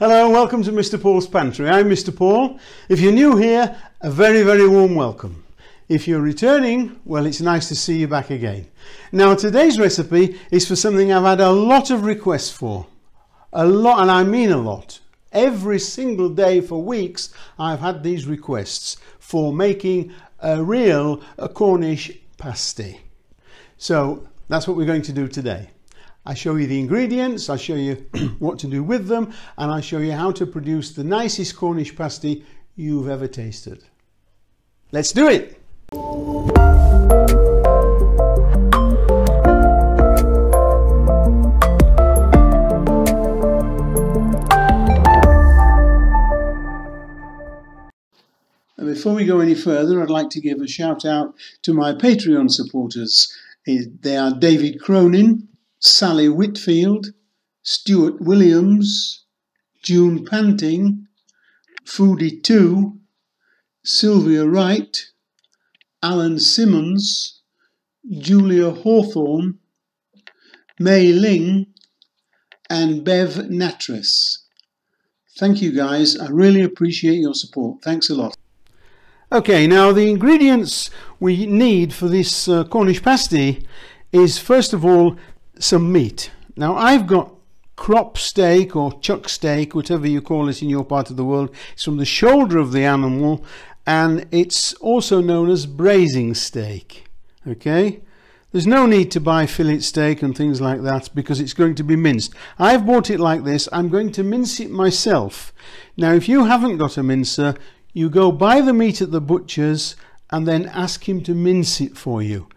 Hello and welcome to Mr. Paul's Pantry. I'm Mr. Paul. If you're new here, a very, very warm welcome. If you're returning, well, it's nice to see you back again. Now, today's recipe is for something I've had a lot of requests for. A lot, and I mean a lot. Every single day for weeks, I've had these requests for making a real a Cornish pasty. So that's what we're going to do today. I show you the ingredients, I show you what to do with them, and I show you how to produce the nicest Cornish pasty you've ever tasted. Let's do it! And before we go any further, I'd like to give a shout out to my Patreon supporters. Eh, they are David Cronin, Sally Whitfield, Stuart Williams, June Panting, Foodie 2, Sylvia Wright, Alan Simmons, Julia Hawthorne, Mei Ling, and Bev Natris. Thank you guys. I really appreciate your support. Thanks a lot. Okay, now the ingredients we need for this uh, Cornish pasty is first of all some meat. Now I've got crop steak or chuck steak, whatever you call it in your part of the world. It's from the shoulder of the animal and it's also known as braising steak. Okay? There's no need to buy fillet steak and things like that because it's going to be minced. I've bought it like this. I'm going to mince it myself. Now, if you haven't got a mincer, you go buy the meat at the butcher's and then ask him to mince it for you.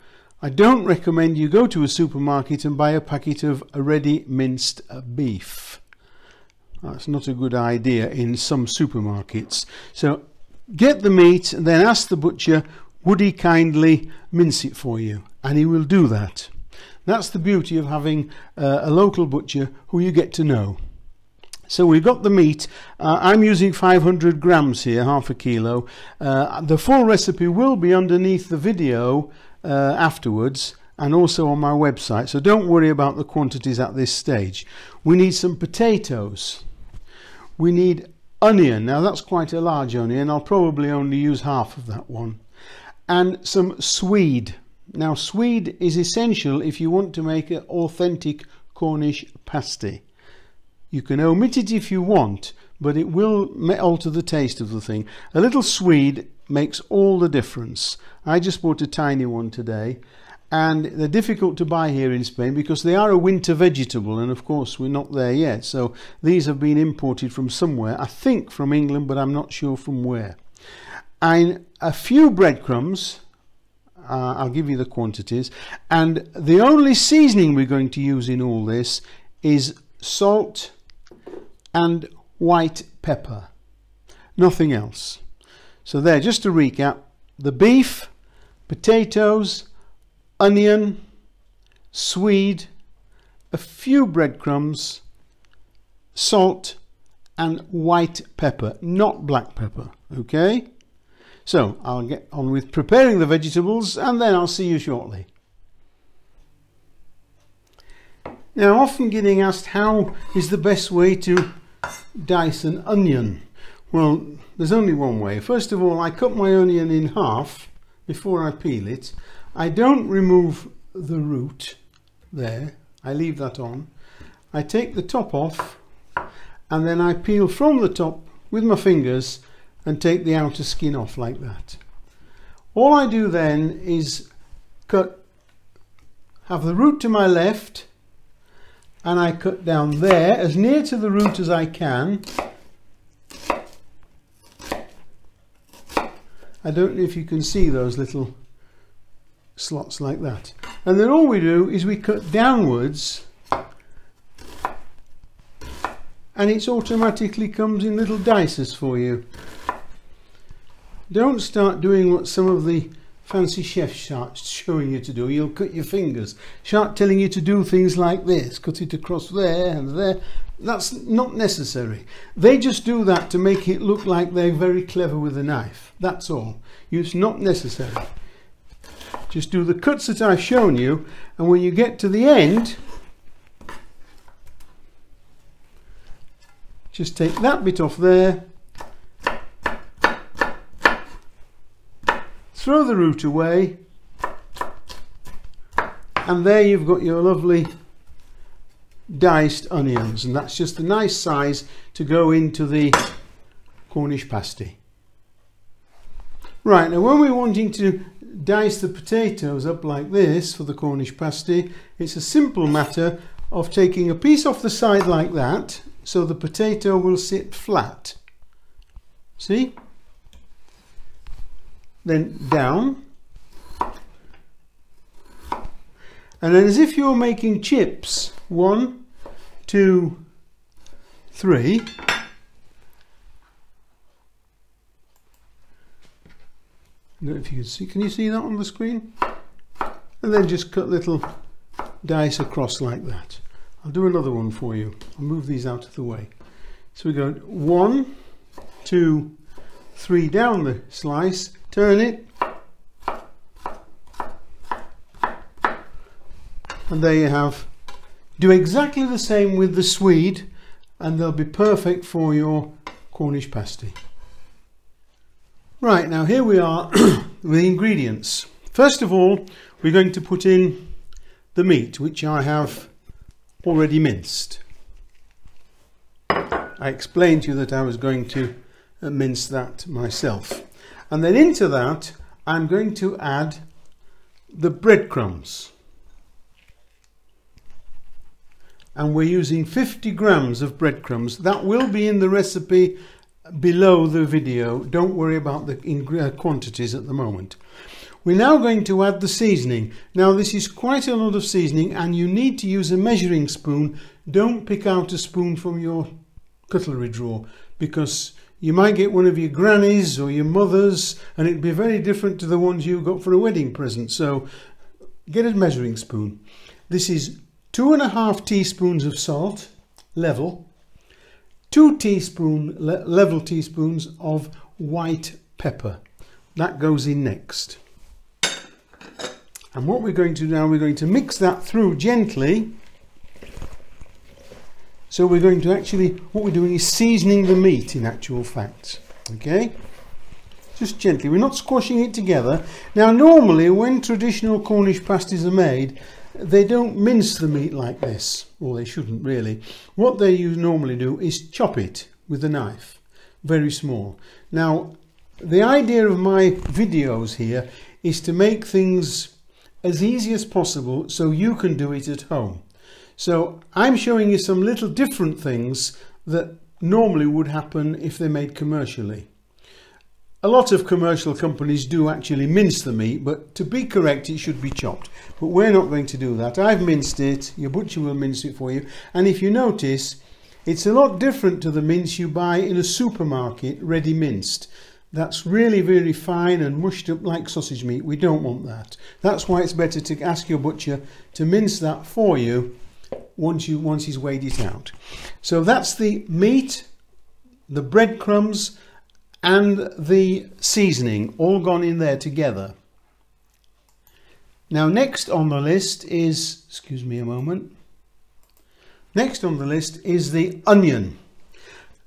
I don't recommend you go to a supermarket and buy a packet of ready minced beef. That's not a good idea in some supermarkets. So get the meat and then ask the butcher, would he kindly mince it for you? And he will do that. That's the beauty of having uh, a local butcher who you get to know. So we've got the meat. Uh, I'm using 500 grams here, half a kilo. Uh, the full recipe will be underneath the video uh, afterwards and also on my website. So don't worry about the quantities at this stage. We need some potatoes. We need onion. Now that's quite a large onion. I'll probably only use half of that one. And some swede. Now swede is essential if you want to make an authentic Cornish pasty. You can omit it if you want, but it will alter the taste of the thing. A little swede makes all the difference. I just bought a tiny one today and they're difficult to buy here in Spain because they are a winter vegetable and of course we're not there yet so these have been imported from somewhere I think from England but I'm not sure from where and a few breadcrumbs uh, I'll give you the quantities and the only seasoning we're going to use in all this is salt and white pepper nothing else so there just to recap the beef, potatoes, onion, swede, a few breadcrumbs, salt and white pepper, not black pepper, okay? So I'll get on with preparing the vegetables and then I'll see you shortly. Now often getting asked how is the best way to dice an onion. Well, there's only one way. First of all, I cut my onion in half before I peel it. I don't remove the root there. I leave that on. I take the top off and then I peel from the top with my fingers and take the outer skin off like that. All I do then is cut, have the root to my left and I cut down there as near to the root as I can I don't know if you can see those little slots like that. And then all we do is we cut downwards and it automatically comes in little dices for you. Don't start doing what some of the fancy chef start showing you to do. You'll cut your fingers. Start telling you to do things like this. Cut it across there and there. That's not necessary. They just do that to make it look like they're very clever with a knife. That's all. It's not necessary. Just do the cuts that I've shown you and when you get to the end just take that bit off there throw the root away and there you've got your lovely diced onions and that's just a nice size to go into the Cornish pasty. Right, now when we're wanting to dice the potatoes up like this for the Cornish pasty, it's a simple matter of taking a piece off the side like that so the potato will sit flat. See? Then down. And then as if you're making chips, one, two, three, if you can see, can you see that on the screen? And then just cut little dice across like that. I'll do another one for you. I'll move these out of the way. So we go one, two, three down the slice, turn it, and there you have. Do exactly the same with the swede and they'll be perfect for your Cornish pasty. Right, now here we are with the ingredients. First of all, we're going to put in the meat, which I have already minced. I explained to you that I was going to mince that myself. And then into that, I'm going to add the breadcrumbs. And we're using 50 grams of breadcrumbs. That will be in the recipe below the video. Don't worry about the uh, quantities at the moment. We're now going to add the seasoning. Now this is quite a lot of seasoning and you need to use a measuring spoon. Don't pick out a spoon from your cutlery drawer because you might get one of your granny's or your mother's and it'd be very different to the ones you got for a wedding present. So get a measuring spoon. This is two and a half teaspoons of salt, level, two teaspoon le level teaspoons of white pepper. That goes in next. And what we're going to do now, we're going to mix that through gently. So we're going to actually, what we're doing is seasoning the meat in actual fact. Okay? Just gently. We're not squashing it together. Now normally when traditional Cornish pasties are made, they don't mince the meat like this, or they shouldn't really. What they normally do is chop it with a knife, very small. Now, the idea of my videos here is to make things as easy as possible so you can do it at home. So I'm showing you some little different things that normally would happen if they're made commercially. A lot of commercial companies do actually mince the meat, but to be correct, it should be chopped. But we're not going to do that. I've minced it, your butcher will mince it for you. And if you notice, it's a lot different to the mince you buy in a supermarket, ready minced. That's really, really fine and mushed up like sausage meat. We don't want that. That's why it's better to ask your butcher to mince that for you once, you, once he's weighed it out. So that's the meat, the breadcrumbs, and the seasoning all gone in there together. Now next on the list is, excuse me a moment, next on the list is the onion.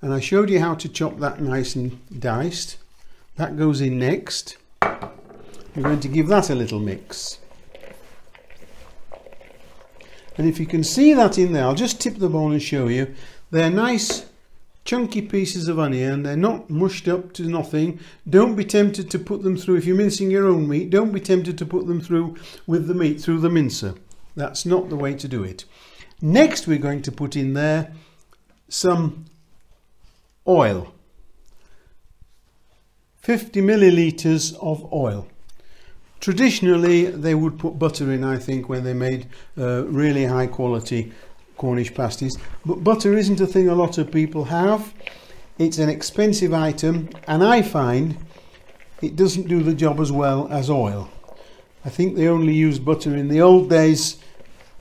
And I showed you how to chop that nice and diced. That goes in next. We're going to give that a little mix. And if you can see that in there, I'll just tip the bowl and show you. They're nice chunky pieces of onion. They're not mushed up to nothing. Don't be tempted to put them through, if you're mincing your own meat, don't be tempted to put them through with the meat through the mincer. That's not the way to do it. Next we're going to put in there some oil. 50 millilitres of oil. Traditionally they would put butter in I think when they made uh, really high quality Cornish pasties. But butter isn't a thing a lot of people have. It's an expensive item and I find it doesn't do the job as well as oil. I think they only used butter in the old days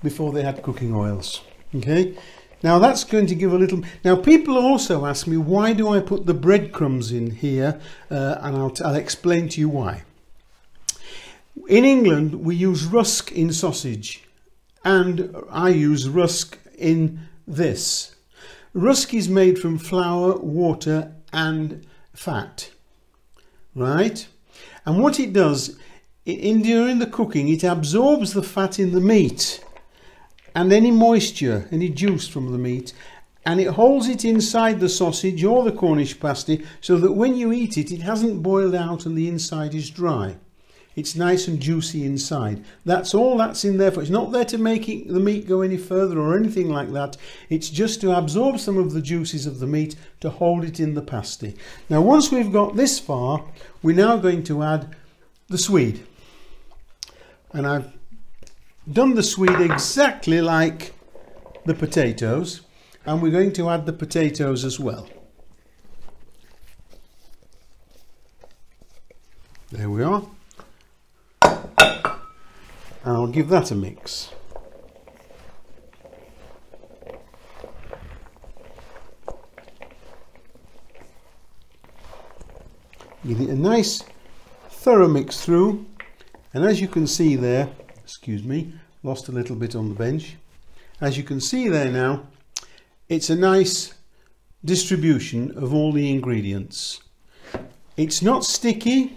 before they had cooking oils. Okay, now that's going to give a little. Now people also ask me why do I put the breadcrumbs in here, uh, and I'll, I'll explain to you why. In England, we use rusk in sausage, and I use rusk in this. rusk is made from flour, water and fat, right? And what it does, in during the cooking, it absorbs the fat in the meat and any moisture, any juice from the meat, and it holds it inside the sausage or the Cornish pasty so that when you eat it, it hasn't boiled out and the inside is dry. It's nice and juicy inside. That's all that's in there for. It's not there to make it, the meat go any further or anything like that. It's just to absorb some of the juices of the meat to hold it in the pasty. Now once we've got this far, we're now going to add the swede. And I've done the swede exactly like the potatoes and we're going to add the potatoes as well. There we are. And I'll give that a mix. Give it a nice thorough mix through. And as you can see there excuse me lost a little bit on the bench. As you can see there now it's a nice distribution of all the ingredients. It's not sticky.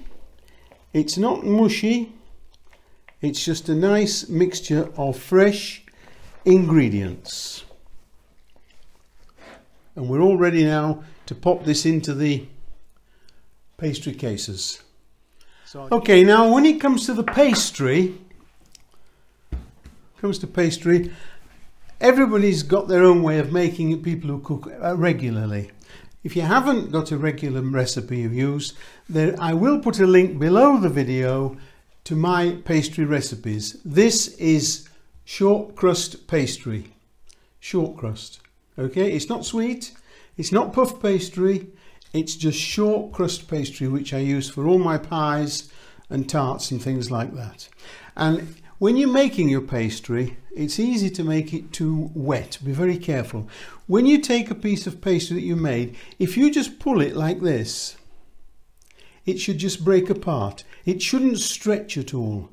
It's not mushy it's just a nice mixture of fresh ingredients. And we're all ready now to pop this into the pastry cases. Okay now when it comes to the pastry comes to pastry everybody's got their own way of making it people who cook uh, regularly. If you haven't got a regular recipe of use there I will put a link below the video to my pastry recipes this is short crust pastry short crust okay it's not sweet it's not puff pastry it's just short crust pastry which I use for all my pies and tarts and things like that and when you're making your pastry, it's easy to make it too wet. Be very careful. When you take a piece of pastry that you made, if you just pull it like this, it should just break apart. It shouldn't stretch at all.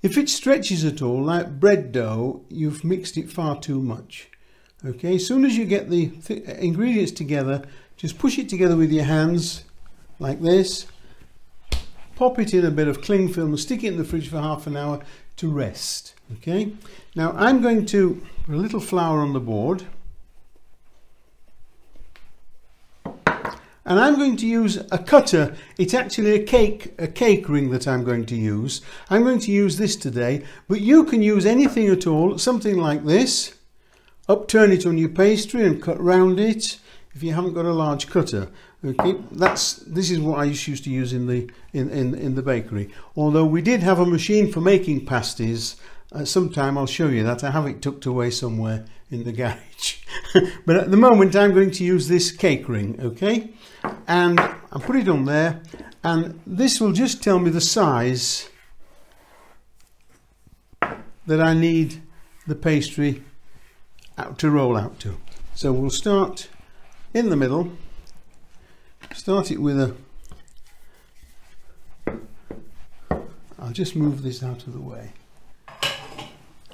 If it stretches at all, like bread dough, you've mixed it far too much. Okay, as soon as you get the ingredients together, just push it together with your hands, like this. Pop it in a bit of cling film, and stick it in the fridge for half an hour, to rest. Okay, now I'm going to put a little flour on the board and I'm going to use a cutter. It's actually a cake, a cake ring that I'm going to use. I'm going to use this today, but you can use anything at all, something like this. Upturn it on your pastry and cut round it if you haven't got a large cutter. Okay, that's this is what I used to use in the in, in, in the bakery. Although we did have a machine for making pasties. Uh, sometime I'll show you that. I have it tucked away somewhere in the garage. but at the moment I'm going to use this cake ring, okay? And I'll put it on there and this will just tell me the size that I need the pastry out to roll out to. So we'll start in the middle start it with a I'll just move this out of the way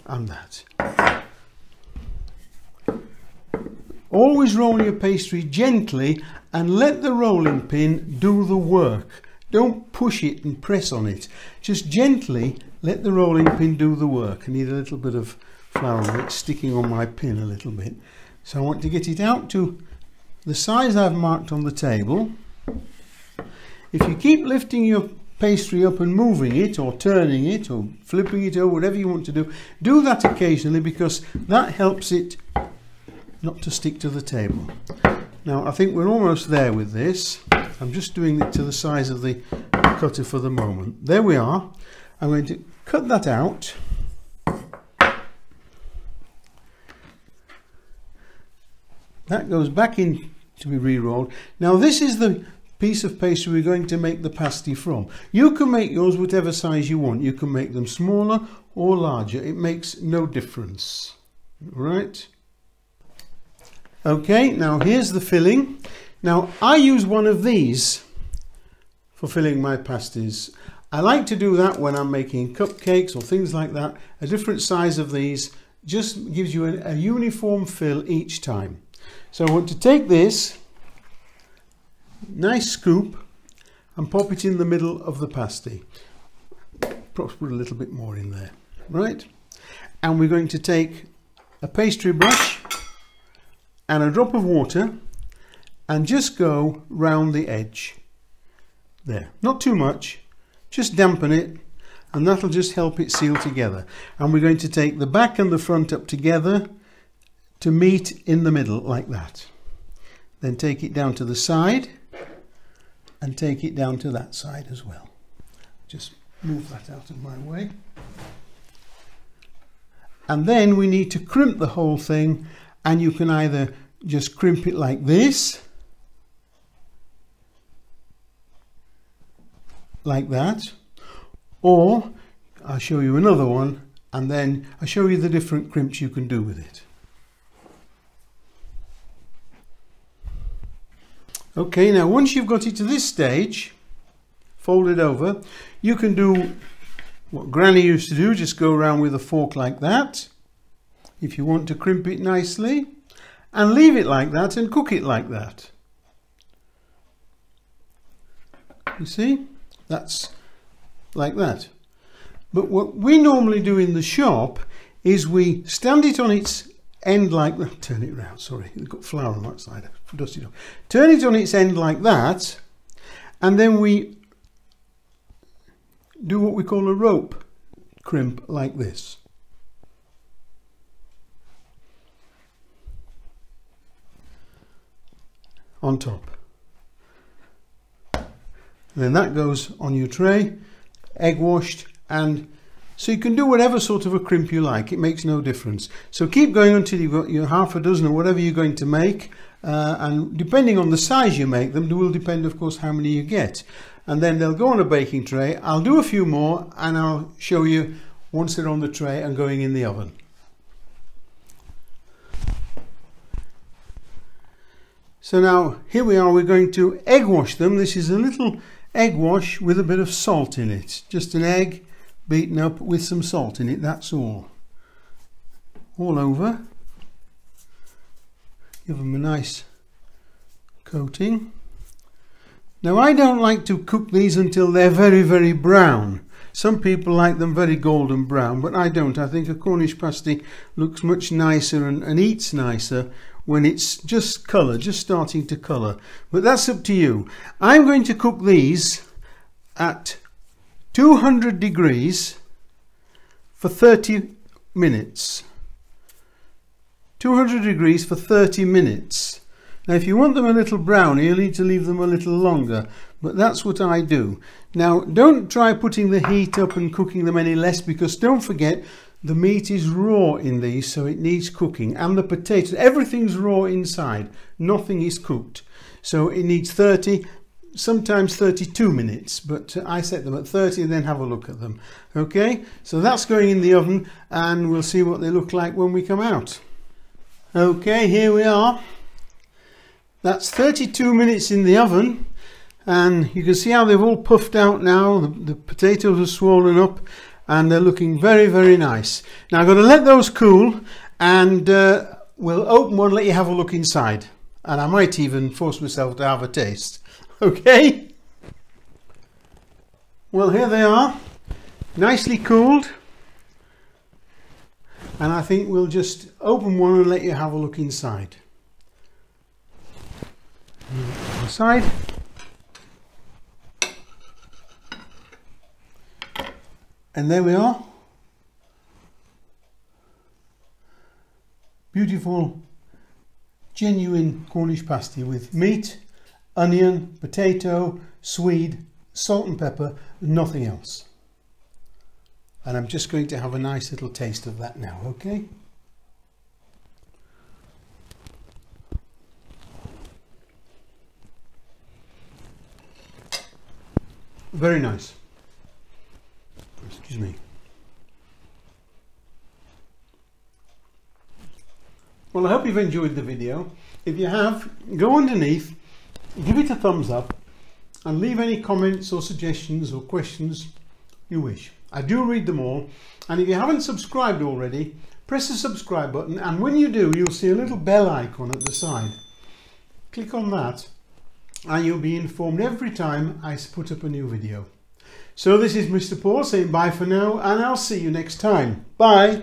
and that always roll your pastry gently and let the rolling pin do the work. Don't push it and press on it. Just gently let the rolling pin do the work. I need a little bit of flour it's sticking on my pin a little bit. So I want to get it out to the size I've marked on the table. If you keep lifting your pastry up and moving it or turning it or flipping it or whatever you want to do do that occasionally because that helps it not to stick to the table now I think we're almost there with this I'm just doing it to the size of the cutter for the moment there we are I'm going to cut that out that goes back in to be re-rolled. Now this is the piece of pastry we're going to make the pasty from. You can make yours whatever size you want. You can make them smaller or larger. It makes no difference. Right? Okay, now here's the filling. Now I use one of these for filling my pasties. I like to do that when I'm making cupcakes or things like that. A different size of these just gives you a, a uniform fill each time. So I want to take this nice scoop and pop it in the middle of the pasty. Perhaps put a little bit more in there, right? And we're going to take a pastry brush and a drop of water and just go round the edge there. Not too much, just dampen it and that'll just help it seal together. And we're going to take the back and the front up together to meet in the middle like that. Then take it down to the side and take it down to that side as well. Just move that out of my way. And then we need to crimp the whole thing and you can either just crimp it like this like that or I'll show you another one and then I'll show you the different crimps you can do with it. Okay, now once you've got it to this stage, fold it over, you can do what Granny used to do, just go around with a fork like that, if you want to crimp it nicely, and leave it like that and cook it like that. You see? That's like that. But what we normally do in the shop is we stand it on its end like that. Turn it round, sorry, it's got flour on that side. Dust it off. Turn it on its end like that, and then we do what we call a rope crimp like this. On top. And then that goes on your tray, egg washed, and so you can do whatever sort of a crimp you like. It makes no difference. So keep going until you've got your half a dozen or whatever you're going to make. Uh, and depending on the size you make them, it will depend, of course, how many you get. And then they'll go on a baking tray. I'll do a few more and I'll show you once they're on the tray and going in the oven. So now here we are, we're going to egg wash them. This is a little egg wash with a bit of salt in it. Just an egg beaten up with some salt in it, that's all. All over. Give them a nice coating. Now I don't like to cook these until they're very, very brown. Some people like them very golden brown, but I don't. I think a Cornish pasty looks much nicer and, and eats nicer when it's just colour, just starting to colour. But that's up to you. I'm going to cook these at 200 degrees for 30 minutes. 200 degrees for 30 minutes. Now if you want them a little brown, you'll need to leave them a little longer, but that's what I do. Now don't try putting the heat up and cooking them any less because don't forget the meat is raw in these, so it needs cooking. And the potatoes, everything's raw inside. Nothing is cooked. So it needs 30, sometimes 32 minutes, but uh, I set them at 30 and then have a look at them. Okay, so that's going in the oven and we'll see what they look like when we come out. Okay, here we are. That's 32 minutes in the oven and you can see how they've all puffed out now. The, the potatoes are swollen up and they're looking very, very nice. Now I'm going to let those cool and uh, we'll open one, let you have a look inside. And I might even force myself to have a taste. Okay? Well, here they are, nicely cooled. And I think we'll just open one and let you have a look inside. Inside. And there we are. Beautiful, genuine Cornish pasty with meat, onion, potato, swede, salt and pepper, nothing else. And I'm just going to have a nice little taste of that now, okay? Very nice. Excuse me. Well, I hope you've enjoyed the video. If you have, go underneath, give it a thumbs up, and leave any comments or suggestions or questions you wish. I do read them all, and if you haven't subscribed already, press the subscribe button, and when you do, you'll see a little bell icon at the side. click on that and you'll be informed every time I put up a new video. So this is Mr. Paul saying bye for now and I'll see you next time. Bye!